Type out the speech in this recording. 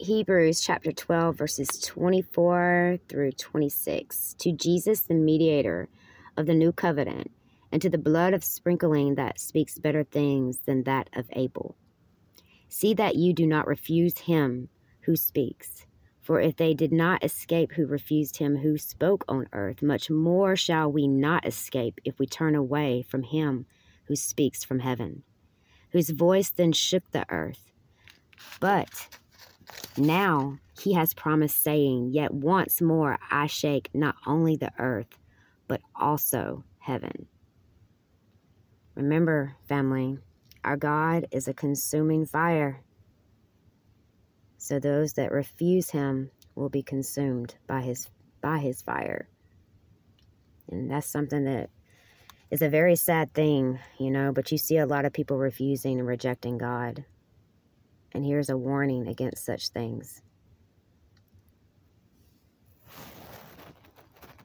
Hebrews chapter 12, verses 24 through 26. To Jesus, the mediator of the new covenant, and to the blood of sprinkling that speaks better things than that of Abel. See that you do not refuse him who speaks. For if they did not escape who refused him who spoke on earth, much more shall we not escape if we turn away from him who speaks from heaven, whose voice then shook the earth. But now he has promised, saying, Yet once more I shake not only the earth, but also heaven. Remember, family, our God is a consuming fire. So those that refuse him will be consumed by his by his fire. And that's something that is a very sad thing, you know, but you see a lot of people refusing and rejecting God. And here's a warning against such things.